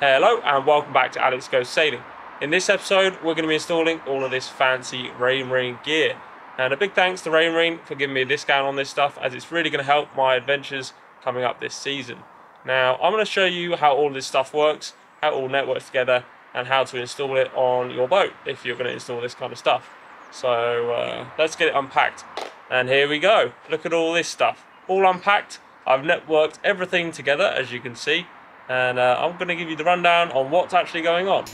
Hello and welcome back to Alex Goes Sailing. In this episode we're going to be installing all of this fancy Raymarine gear and a big thanks to Raymarine for giving me a discount on this stuff as it's really going to help my adventures coming up this season. Now I'm going to show you how all this stuff works, how it all networks together and how to install it on your boat if you're going to install this kind of stuff. So uh, let's get it unpacked and here we go. Look at all this stuff. All unpacked. I've networked everything together as you can see and uh, I'm going to give you the rundown on what's actually going on.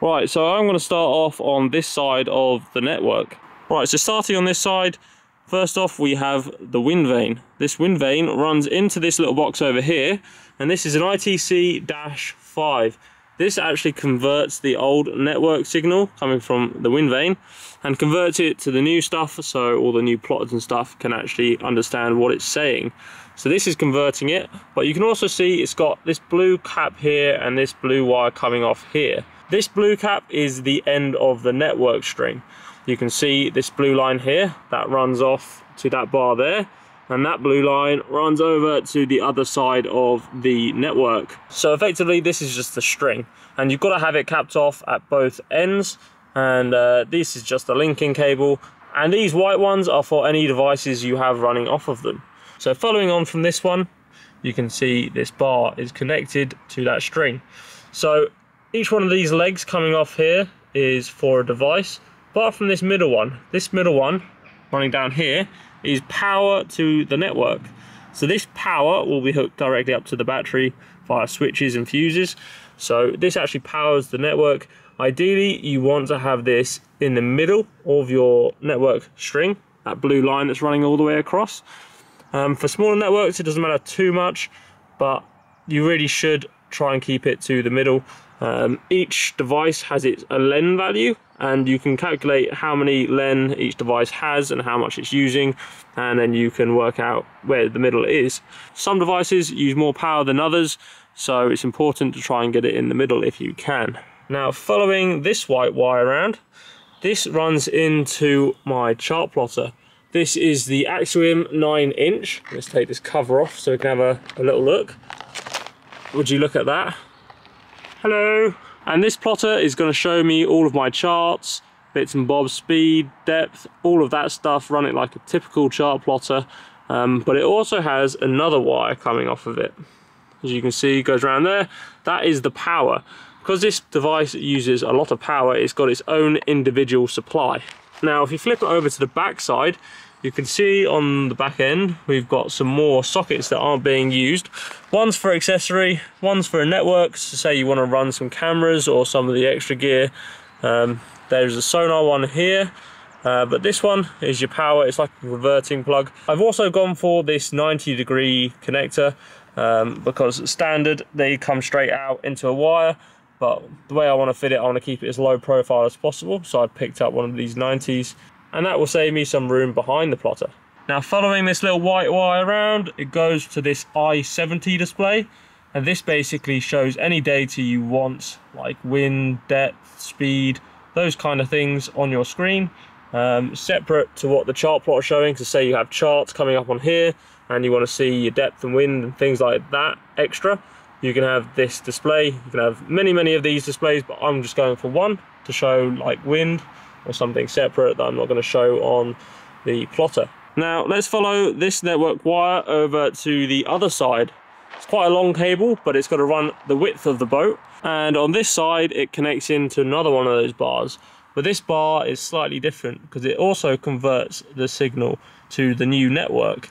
Right, so I'm going to start off on this side of the network. Right, so starting on this side, first off we have the wind vane. This wind vane runs into this little box over here, and this is an ITC-5. This actually converts the old network signal coming from the wind vane and converts it to the new stuff so all the new plotters and stuff can actually understand what it's saying. So this is converting it, but you can also see it's got this blue cap here and this blue wire coming off here. This blue cap is the end of the network string. You can see this blue line here that runs off to that bar there and that blue line runs over to the other side of the network. So effectively this is just the string and you've got to have it capped off at both ends and uh, this is just a linking cable and these white ones are for any devices you have running off of them. So following on from this one you can see this bar is connected to that string. So each one of these legs coming off here is for a device, apart from this middle one. This middle one, running down here, is power to the network. So this power will be hooked directly up to the battery via switches and fuses. So this actually powers the network. Ideally, you want to have this in the middle of your network string, that blue line that's running all the way across. Um, for smaller networks, it doesn't matter too much, but you really should try and keep it to the middle um, each device has its len value and you can calculate how many len each device has and how much it's using and then you can work out where the middle is. Some devices use more power than others so it's important to try and get it in the middle if you can. Now following this white wire around this runs into my chart plotter. This is the Axiom 9 inch. Let's take this cover off so we can have a, a little look. Would you look at that? Hello. And this plotter is going to show me all of my charts, bits and bobs, speed, depth, all of that stuff, run it like a typical chart plotter. Um, but it also has another wire coming off of it. As you can see, goes around there. That is the power. Because this device uses a lot of power, it's got its own individual supply. Now, if you flip it over to the back side, you can see on the back end we've got some more sockets that aren't being used. One's for accessory one's for a network. So say you want to run some cameras or some of the extra gear um, there's a sonar one here. Uh, but this one is your power it's like a reverting plug. I've also gone for this 90 degree connector um, because standard they come straight out into a wire but the way I want to fit it I want to keep it as low profile as possible. So I picked up one of these 90s and that will save me some room behind the plotter. Now following this little white wire around, it goes to this I-70 display. And this basically shows any data you want like wind, depth, speed, those kind of things on your screen. Um, separate to what the chart plot is showing so say you have charts coming up on here and you want to see your depth and wind and things like that extra you can have this display. You can have many many of these displays but I'm just going for one to show like wind or something separate that I'm not going to show on the plotter. Now let's follow this network wire over to the other side. It's quite a long cable, but it's got to run the width of the boat. And on this side, it connects into another one of those bars. But this bar is slightly different because it also converts the signal to the new network.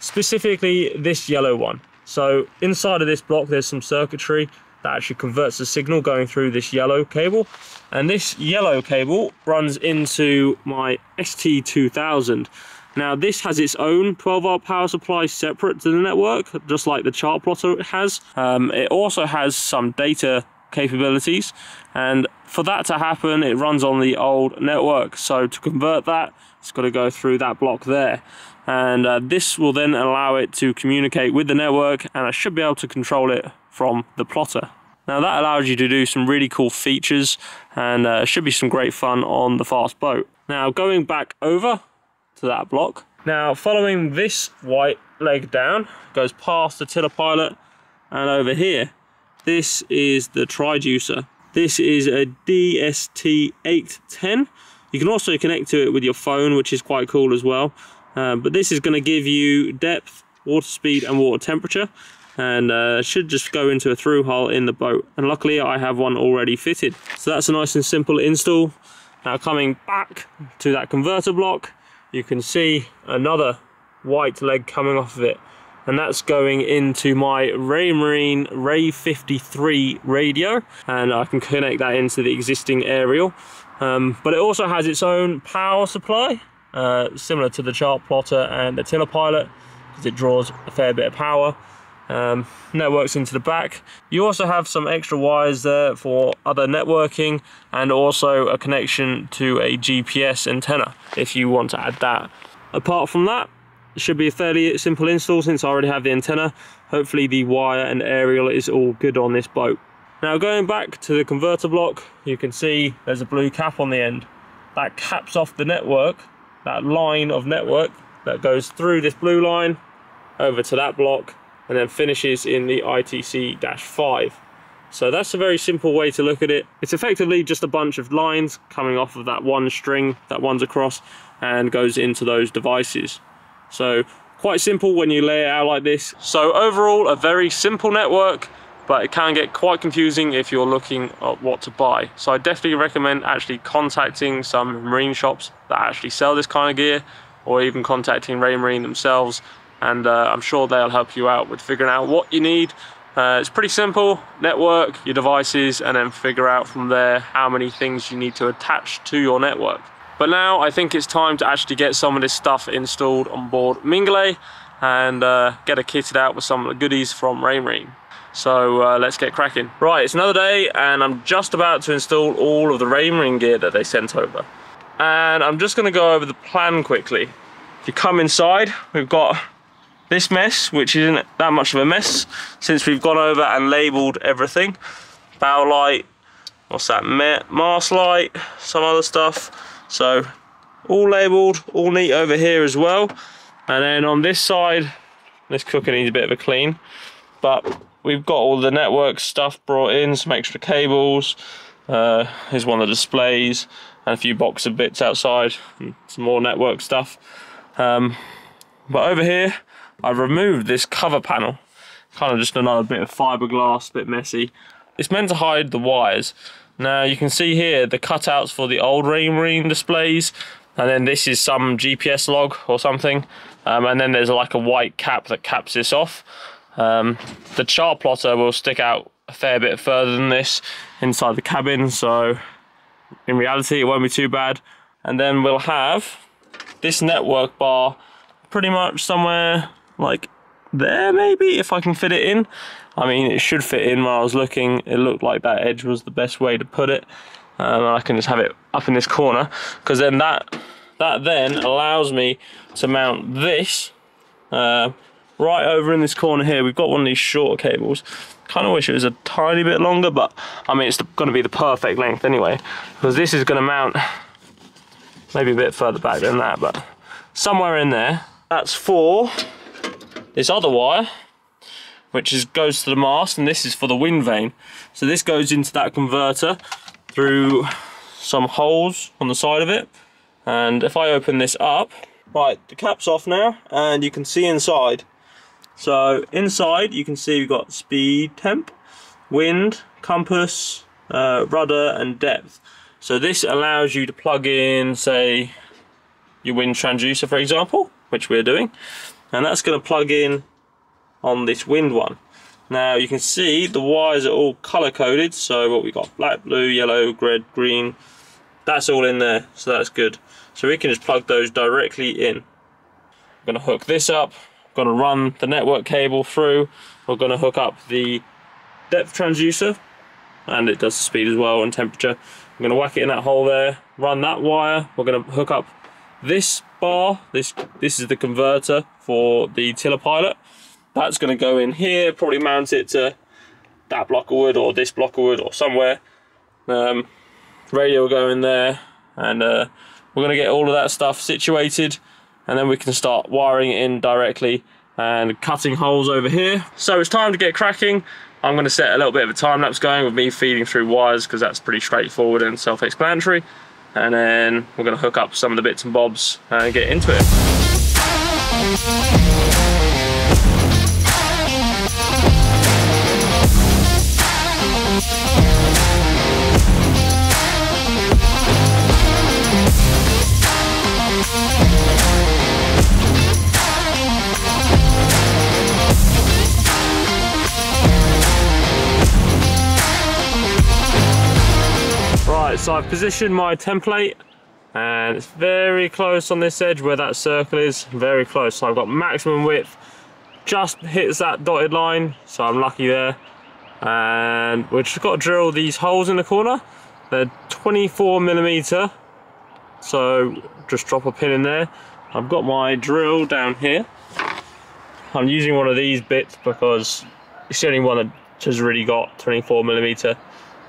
Specifically this yellow one. So inside of this block, there's some circuitry that actually converts the signal going through this yellow cable. And this yellow cable runs into my ST2000 now this has its own 12 volt power supply separate to the network just like the chart plotter has. Um, it also has some data capabilities. And for that to happen it runs on the old network. So to convert that it's got to go through that block there. And uh, this will then allow it to communicate with the network and I should be able to control it from the plotter. Now that allows you to do some really cool features and uh, should be some great fun on the fast boat. Now going back over to that block. Now following this white leg down, goes past the tiller pilot and over here, this is the triducer. This is a DST810. You can also connect to it with your phone, which is quite cool as well. Uh, but this is going to give you depth, water speed and water temperature and uh, should just go into a through hull in the boat. And luckily I have one already fitted. So that's a nice and simple install. Now coming back to that converter block, you can see another white leg coming off of it. And that's going into my Raymarine Ray 53 radio. And I can connect that into the existing aerial. Um, but it also has its own power supply, uh, similar to the chart plotter and the tiller pilot, because it draws a fair bit of power um, networks into the back. You also have some extra wires there for other networking and also a connection to a GPS antenna if you want to add that. Apart from that, it should be a fairly simple install since I already have the antenna. Hopefully the wire and aerial is all good on this boat. Now going back to the converter block, you can see there's a blue cap on the end. That caps off the network, that line of network that goes through this blue line over to that block and then finishes in the ITC-5. So that's a very simple way to look at it. It's effectively just a bunch of lines coming off of that one string that one's across and goes into those devices. So quite simple when you lay it out like this. So overall, a very simple network, but it can get quite confusing if you're looking at what to buy. So I definitely recommend actually contacting some marine shops that actually sell this kind of gear or even contacting Raymarine themselves and uh, I'm sure they'll help you out with figuring out what you need. Uh, it's pretty simple, network, your devices, and then figure out from there how many things you need to attach to your network. But now I think it's time to actually get some of this stuff installed on board Mingulay and uh, get it kitted out with some of the goodies from Raymarine. So uh, let's get cracking. Right, it's another day and I'm just about to install all of the Raymarine gear that they sent over. And I'm just gonna go over the plan quickly. If you come inside, we've got this mess, which isn't that much of a mess since we've gone over and labelled everything. Bow light, what's that, mast light, some other stuff. So all labelled, all neat over here as well. And then on this side, this cooker needs a bit of a clean, but we've got all the network stuff brought in, some extra cables. Uh, here's one of the displays and a few box of bits outside, some more network stuff. Um, but over here, I've removed this cover panel. Kind of just another bit of fiberglass, a bit messy. It's meant to hide the wires. Now you can see here the cutouts for the old Raymarine displays. And then this is some GPS log or something. Um, and then there's like a white cap that caps this off. Um, the chart plotter will stick out a fair bit further than this inside the cabin. So in reality, it won't be too bad. And then we'll have this network bar pretty much somewhere like there maybe if I can fit it in. I mean it should fit in when I was looking. It looked like that edge was the best way to put it. Um, and I can just have it up in this corner because then that that then allows me to mount this uh, right over in this corner here. We've got one of these short cables. Kind of wish it was a tiny bit longer but I mean it's going to be the perfect length anyway. Because this is going to mount maybe a bit further back than that but somewhere in there. That's four this other wire which is goes to the mast and this is for the wind vane. So this goes into that converter through some holes on the side of it. And if I open this up right the cap's off now and you can see inside. So inside you can see we've got speed temp wind compass uh, rudder and depth. So this allows you to plug in say your wind transducer for example which we're doing and that's going to plug in on this wind one. Now you can see the wires are all color coded so what we got? Black blue yellow red green. That's all in there so that's good. So we can just plug those directly in. I'm going to hook this up. I'm going to run the network cable through. We're going to hook up the depth transducer and it does the speed as well and temperature. I'm going to whack it in that hole there run that wire. We're going to hook up this bar, this this is the converter for the tiller pilot. That's going to go in here, probably mount it to that block of wood or this block of wood or somewhere. Um, radio will go in there and uh, we're going to get all of that stuff situated and then we can start wiring it in directly and cutting holes over here. So it's time to get cracking. I'm going to set a little bit of a time lapse going with me feeding through wires because that's pretty straightforward and self-explanatory. And then we're going to hook up some of the bits and bobs and get into it. Right, so I've positioned my template and it's very close on this edge where that circle is, very close. So I've got maximum width, just hits that dotted line, so I'm lucky there. And we've just got to drill these holes in the corner. They're 24 millimeter, so just drop a pin in there. I've got my drill down here. I'm using one of these bits because it's the only one that has really got 24 millimeter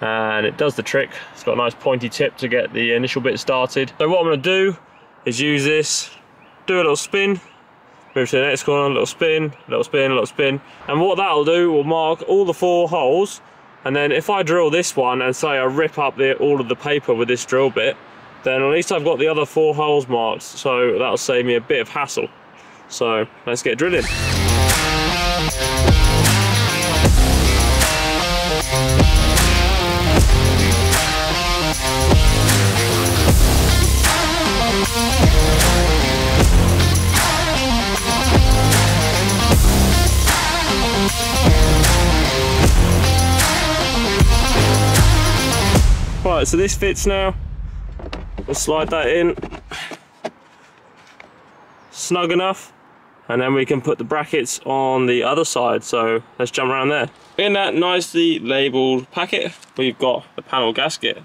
Uh, and it does the trick. It's got a nice pointy tip to get the initial bit started. So what I'm going to do is use this, do a little spin, move to the next corner, a little spin, a little spin, a little spin. And what that'll do will mark all the four holes. And then if I drill this one and say I rip up the, all of the paper with this drill bit, then at least I've got the other four holes marked. So that'll save me a bit of hassle. So let's get drilling. Right, so this fits now. We'll slide that in. Snug enough. And then we can put the brackets on the other side. So let's jump around there. In that nicely labeled packet, we've got the panel gasket.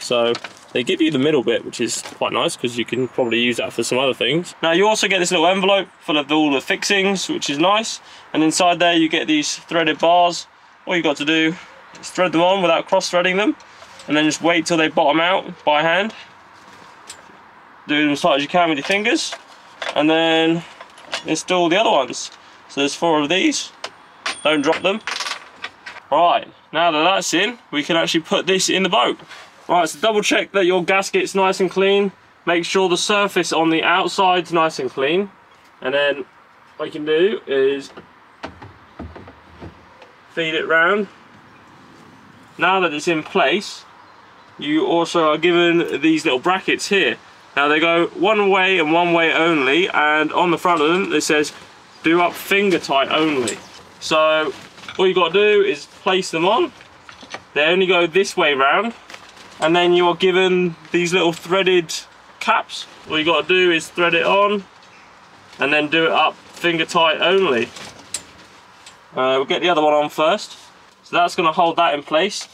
So they give you the middle bit, which is quite nice because you can probably use that for some other things. Now you also get this little envelope full of all the fixings, which is nice. And inside there you get these threaded bars. All you've got to do is thread them on without cross-threading them and then just wait till they bottom out by hand. Do them as tight as you can with your fingers and then install the other ones. So there's four of these, don't drop them. Right, now that that's in, we can actually put this in the boat. Right, so double check that your gasket's nice and clean. Make sure the surface on the outside's nice and clean. And then what you can do is feed it round. Now that it's in place, you also are given these little brackets here. Now they go one way and one way only and on the front of them it says do up finger tight only. So all you got to do is place them on. They only go this way round and then you are given these little threaded caps. All you got to do is thread it on and then do it up finger tight only. Uh, we'll get the other one on first. So that's going to hold that in place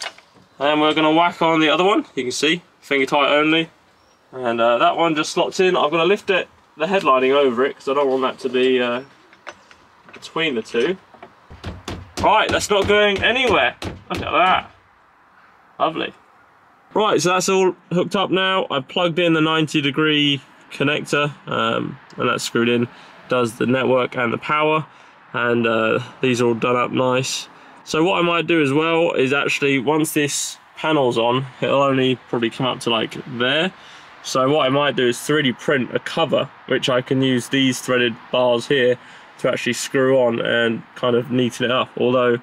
and we're going to whack on the other one. You can see finger tight only. And uh, that one just slots in. I'm going to lift it the headlining over it because I don't want that to be uh, between the two. Right that's not going anywhere. Look at that. Lovely. Right so that's all hooked up now. I've plugged in the 90 degree connector um, and that's screwed in. Does the network and the power. And uh, these are all done up nice so what I might do as well is actually once this panel's on, it'll only probably come up to like there. So what I might do is 3D print a cover, which I can use these threaded bars here to actually screw on and kind of neaten it up. Although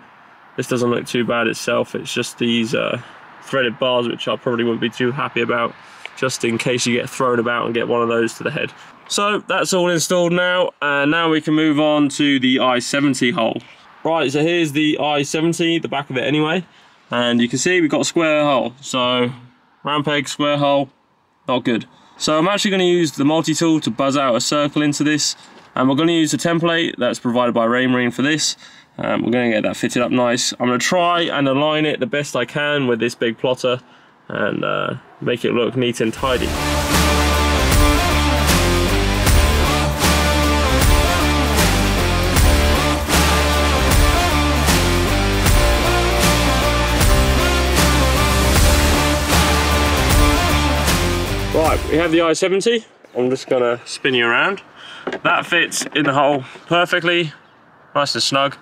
this doesn't look too bad itself, it's just these uh, threaded bars which I probably wouldn't be too happy about just in case you get thrown about and get one of those to the head. So that's all installed now and now we can move on to the i70 hole. Right, so here's the i70, the back of it anyway. And you can see we've got a square hole. So, round peg, square hole, not good. So I'm actually going to use the multi-tool to buzz out a circle into this. And we're going to use a template that's provided by Raymarine for this. Um, we're going to get that fitted up nice. I'm going to try and align it the best I can with this big plotter and uh, make it look neat and tidy. We have the i70. I'm just gonna spin you around. That fits in the hole perfectly, nice and snug.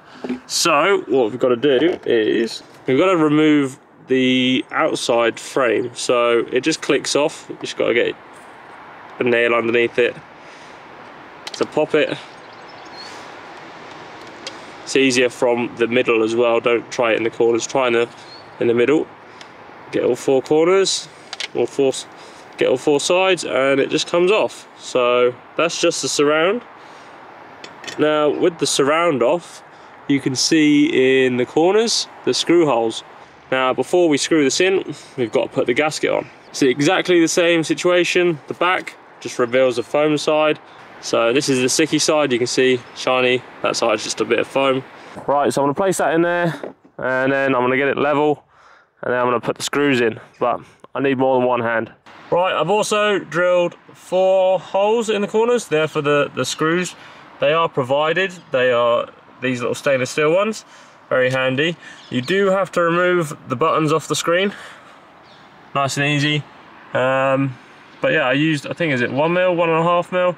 So what we've got to do is we've got to remove the outside frame. So it just clicks off. You just got to get a nail underneath it to pop it. It's easier from the middle as well. Don't try it in the corners. Try in the in the middle. Get all four corners, all four, get all four sides, and it just comes off. So that's just the surround. Now with the surround off, you can see in the corners the screw holes. Now before we screw this in, we've got to put the gasket on. See exactly the same situation, the back just reveals the foam side. So this is the sticky side, you can see shiny, that side's just a bit of foam. Right, so I'm gonna place that in there and then I'm gonna get it level and then I'm gonna put the screws in, but I need more than one hand. Right, I've also drilled four holes in the corners there for the, the screws. They are provided, they are these little stainless steel ones, very handy. You do have to remove the buttons off the screen, nice and easy. Um, but yeah, I used, I think, is it one mil, one and a half mil,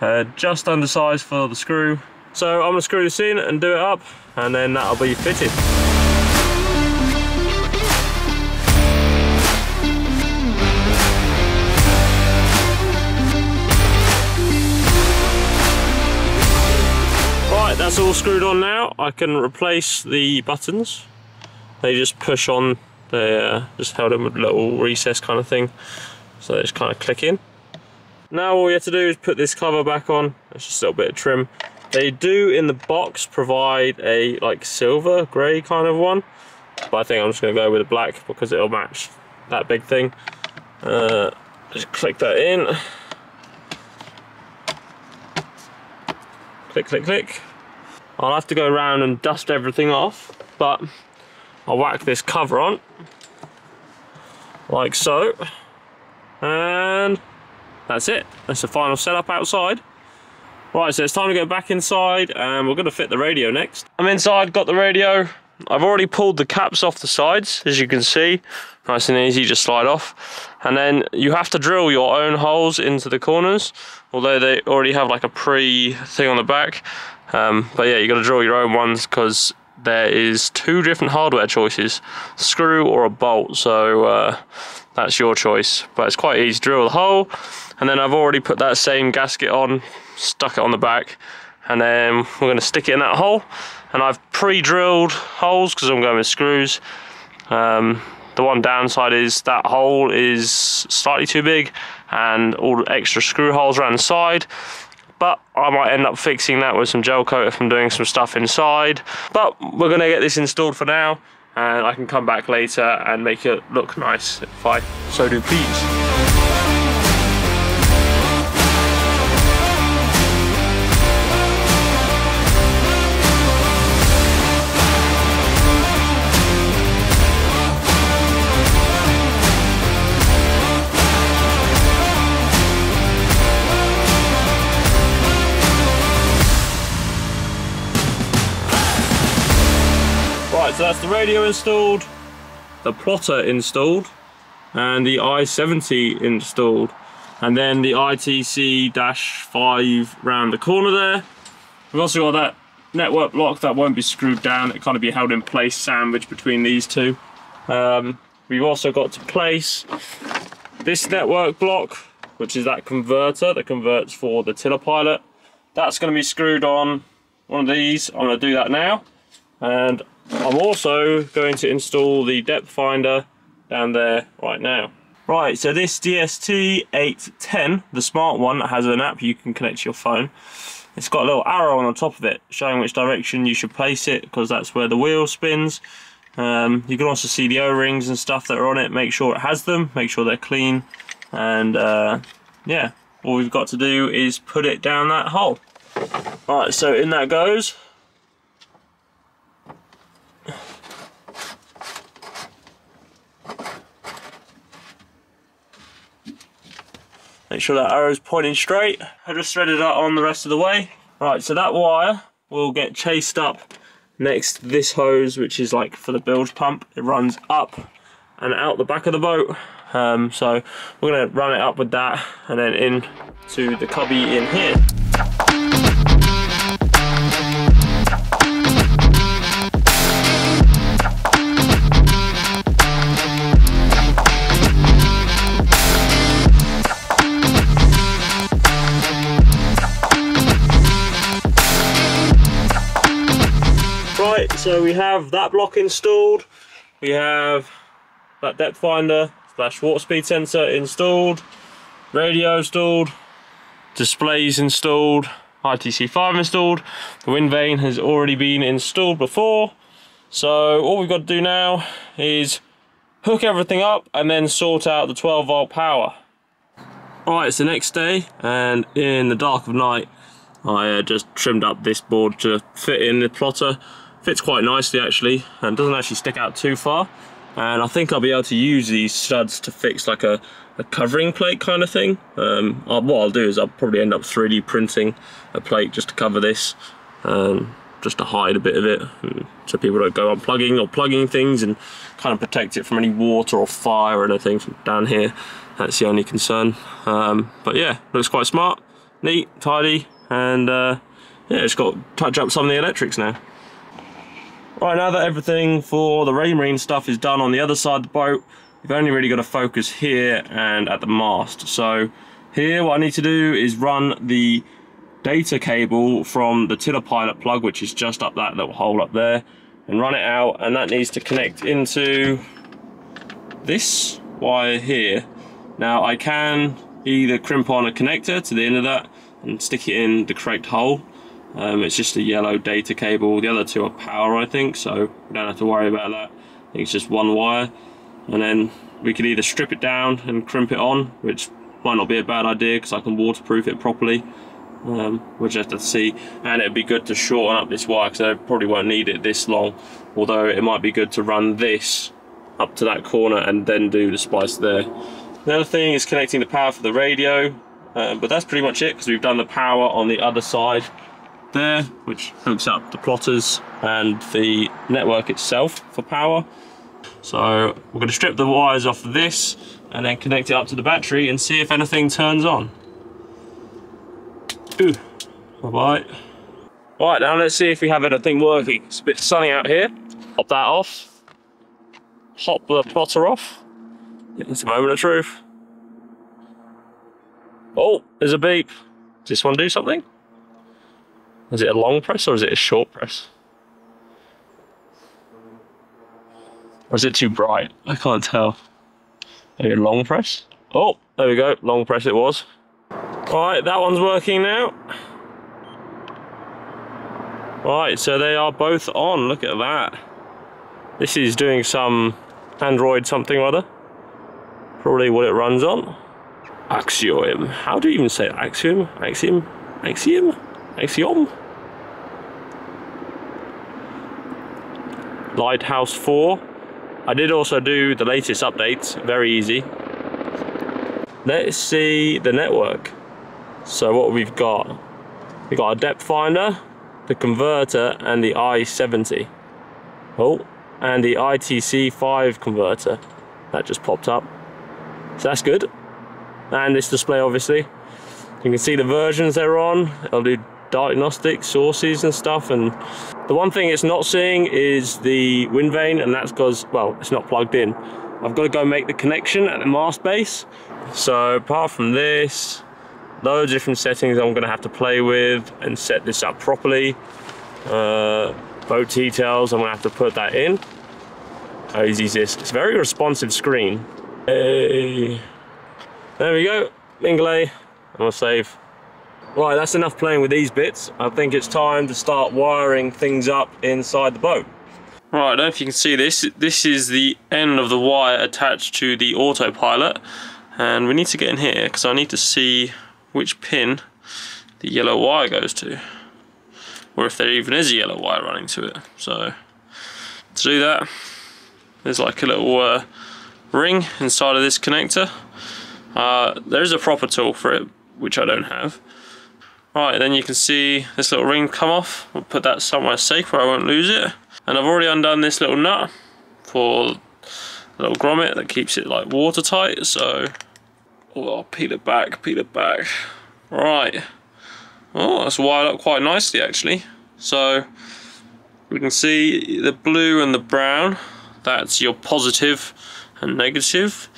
uh, just undersized for the screw. So I'm gonna screw this in and do it up, and then that'll be fitted. That's all screwed on now. I can replace the buttons. They just push on, they uh, just held with a little recess kind of thing. So they just kind of click in. Now all you have to do is put this cover back on. It's just a little bit of trim. They do in the box provide a like silver grey kind of one. But I think I'm just going to go with a black because it'll match that big thing. Uh, just click that in. Click, click, click. I'll have to go around and dust everything off, but I'll whack this cover on, like so, and that's it. That's the final setup outside. Right, so it's time to go back inside and we're gonna fit the radio next. I'm inside, got the radio. I've already pulled the caps off the sides, as you can see. Nice and easy, just slide off. And then you have to drill your own holes into the corners, although they already have like a pre thing on the back. Um, but yeah, you got to draw your own ones because there is two different hardware choices, screw or a bolt. So uh, that's your choice. But it's quite easy. Drill the hole, and then I've already put that same gasket on, stuck it on the back, and then we're going to stick it in that hole. And I've pre-drilled holes because I'm going with screws. Um, the one downside is that hole is slightly too big and all the extra screw holes around the side but I might end up fixing that with some gel coat if I'm doing some stuff inside. But we're gonna get this installed for now and I can come back later and make it look nice if I so do please. So that's the radio installed, the plotter installed, and the i70 installed. And then the ITC-5 round the corner there. We've also got that network block that won't be screwed down. It kind of be held in place, sandwiched between these two. Um, we've also got to place this network block, which is that converter that converts for the tiller pilot. That's going to be screwed on one of these. I'm going to do that now. And I'm also going to install the depth finder down there right now. Right, so this DST-810, the smart one has an app you can connect to your phone, it's got a little arrow on the top of it showing which direction you should place it because that's where the wheel spins. Um, you can also see the O-rings and stuff that are on it, make sure it has them, make sure they're clean, and uh, yeah, all we've got to do is put it down that hole. Alright, so in that goes. Make sure that arrow's pointing straight. I just threaded that on the rest of the way. Right, so that wire will get chased up next to this hose, which is like for the bilge pump. It runs up and out the back of the boat. Um, so we're gonna run it up with that and then in to the cubby in here. So we have that block installed. We have that depth finder slash water speed sensor installed, radio installed, displays installed, ITC5 installed. The wind vane has already been installed before. So all we've got to do now is hook everything up and then sort out the 12 volt power. Alright, it's the next day and in the dark of night I uh, just trimmed up this board to fit in the plotter. Fits quite nicely actually and doesn't actually stick out too far. And I think I'll be able to use these studs to fix like a, a covering plate kind of thing. Um, I'll, what I'll do is I'll probably end up 3D printing a plate just to cover this. Um, just to hide a bit of it so people don't go unplugging or plugging things and kind of protect it from any water or fire or anything from down here. That's the only concern. Um, but yeah, looks quite smart, neat, tidy, and uh, yeah, just got to touch up some of the electrics now. Right, now that everything for the Raymarine stuff is done on the other side of the boat, we've only really got to focus here and at the mast. So here what I need to do is run the data cable from the tiller pilot plug, which is just up that little hole up there, and run it out, and that needs to connect into this wire here. Now I can either crimp on a connector to the end of that and stick it in the correct hole. Um, it's just a yellow data cable. The other two are power, I think, so we don't have to worry about that. I think it's just one wire. And then we could either strip it down and crimp it on, which might not be a bad idea because I can waterproof it properly. Um, we'll just have to see. And it'd be good to shorten up this wire because I probably won't need it this long. Although it might be good to run this up to that corner and then do the splice there. The other thing is connecting the power for the radio, uh, but that's pretty much it because we've done the power on the other side there, which hooks up the plotters and the network itself for power. So we're going to strip the wires off of this and then connect it up to the battery and see if anything turns on. Ooh, bye-bye. Right, now let's see if we have anything working. It's a bit sunny out here. Pop that off. Pop the plotter off. It's a moment of truth. Oh, there's a beep. Does this one do something? Is it a long press or is it a short press? Or is it too bright? I can't tell. Maybe a long press? Oh, there we go. Long press it was. All right, that one's working now. Right, so they are both on. Look at that. This is doing some Android something or other. Probably what it runs on. Axiom. How do you even say it? Axiom? Axiom? Axiom? Axiom? Lighthouse 4. I did also do the latest updates, very easy. Let's see the network. So what we've got, we've got a depth finder, the converter and the i70. Oh, and the ITC5 converter. That just popped up. So that's good. And this display obviously. You can see the versions they're on. It'll do diagnostic sources and stuff and the one thing it's not seeing is the wind vane and that's because well it's not plugged in. I've got to go make the connection at the mast base. So apart from this loads of different settings I'm going to have to play with and set this up properly. Uh, boat details I'm going to have to put that in. How easy is this. It's a very responsive screen. Hey. there we go. Mingulay I'm to save Right, that's enough playing with these bits. I think it's time to start wiring things up inside the boat. Right, I don't know if you can see this. This is the end of the wire attached to the autopilot. And we need to get in here because I need to see which pin the yellow wire goes to. Or if there even is a yellow wire running to it. So, to do that, there's like a little uh, ring inside of this connector. Uh, there is a proper tool for it, which I don't have. Right, then you can see this little ring come off. We'll put that somewhere safe where I won't lose it. And I've already undone this little nut for a little grommet that keeps it like watertight. So oh, I'll peel it back, peel it back. Right. Oh, that's wired up quite nicely actually. So we can see the blue and the brown. That's your positive and negative.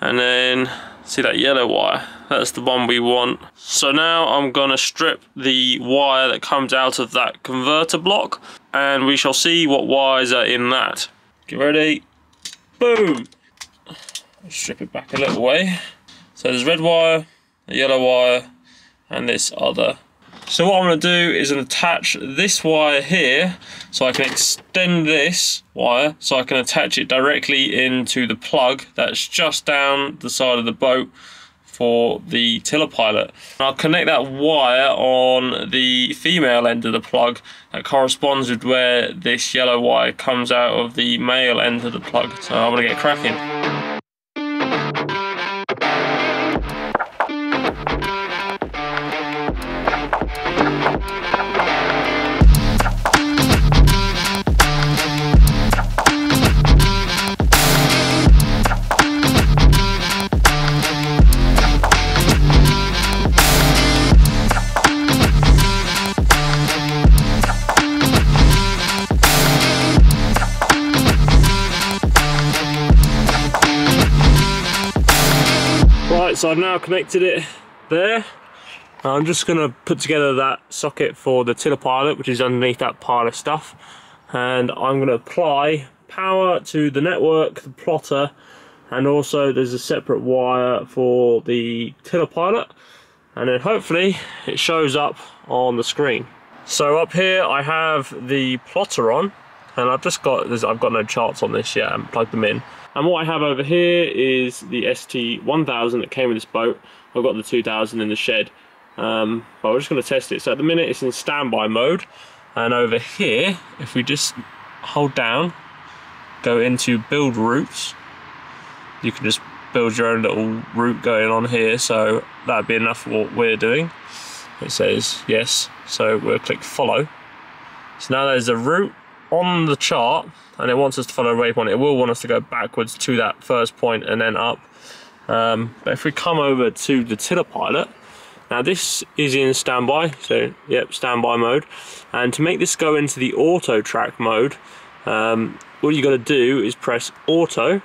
And then see that yellow wire that's the one we want. So now I'm gonna strip the wire that comes out of that converter block and we shall see what wires are in that. Get ready. Boom! Strip it back a little way. So there's red wire a yellow wire and this other. So what I'm to do is attach this wire here so I can extend this wire so I can attach it directly into the plug that's just down the side of the boat for the tiller pilot. I'll connect that wire on the female end of the plug that corresponds with where this yellow wire comes out of the male end of the plug. So I'm going to get cracking. So I've now connected it there. I'm just going to put together that socket for the tiller pilot, which is underneath that pile of stuff. And I'm going to apply power to the network, the plotter, and also there's a separate wire for the tiller pilot. And then hopefully it shows up on the screen. So up here I have the plotter on, and I've just got, I've got no charts on this yet, haven't plugged them in. And what I have over here is the ST1000 that came with this boat. I've got the 2000 in the shed. Um, but we're just going to test it. So at the minute it's in standby mode. And over here, if we just hold down, go into build routes, you can just build your own little route going on here. So that'd be enough for what we're doing. It says yes. So we'll click follow. So now there's a route on the chart and it wants us to follow a waypoint. It will want us to go backwards to that first point and then up. Um, but if we come over to the tiller pilot, now this is in standby, so yep, standby mode. And to make this go into the auto track mode, um, all you got to do is press auto,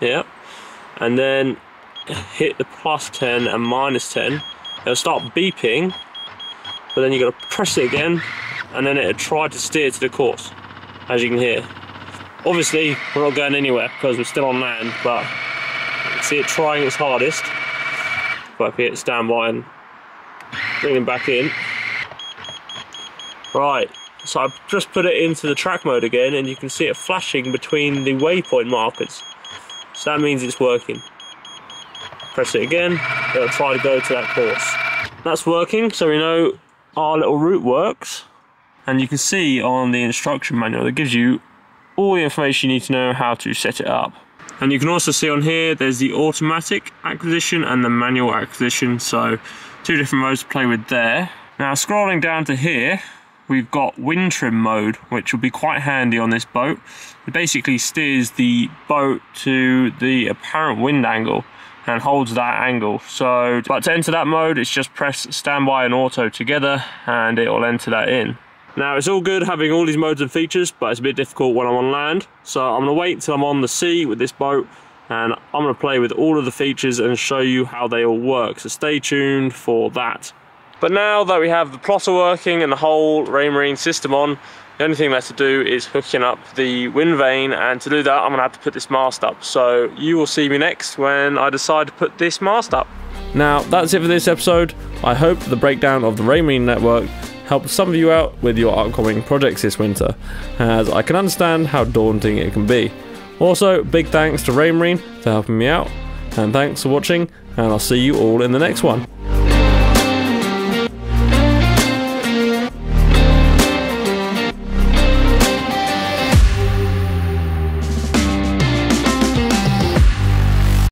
yep, and then hit the plus 10 and minus 10. It'll start beeping, but then you got to press it again and then it'll try to steer to the course, as you can hear. Obviously, we're not going anywhere because we're still on land, but see it trying its hardest. But we hit standby and bring back in. Right, so I've just put it into the track mode again and you can see it flashing between the waypoint markers. So that means it's working. Press it again, it'll try to go to that course. That's working, so we know our little route works and you can see on the instruction manual that gives you all the information you need to know how to set it up. And you can also see on here there's the automatic acquisition and the manual acquisition so two different modes to play with there. Now scrolling down to here we've got wind trim mode which will be quite handy on this boat. It basically steers the boat to the apparent wind angle and holds that angle. So, but to enter that mode, it's just press standby and auto together and it will enter that in. Now it's all good having all these modes and features, but it's a bit difficult when I'm on land. So I'm gonna wait till I'm on the sea with this boat and I'm gonna play with all of the features and show you how they all work. So stay tuned for that. But now that we have the plotter working and the whole Raymarine system on, the only thing left to do is hooking up the wind vane and to do that I'm gonna have to put this mast up. So you will see me next when I decide to put this mast up. Now that's it for this episode. I hope the breakdown of the Raymarine network help some of you out with your upcoming projects this winter, as I can understand how daunting it can be. Also, big thanks to Raymarine for helping me out, and thanks for watching, and I'll see you all in the next one.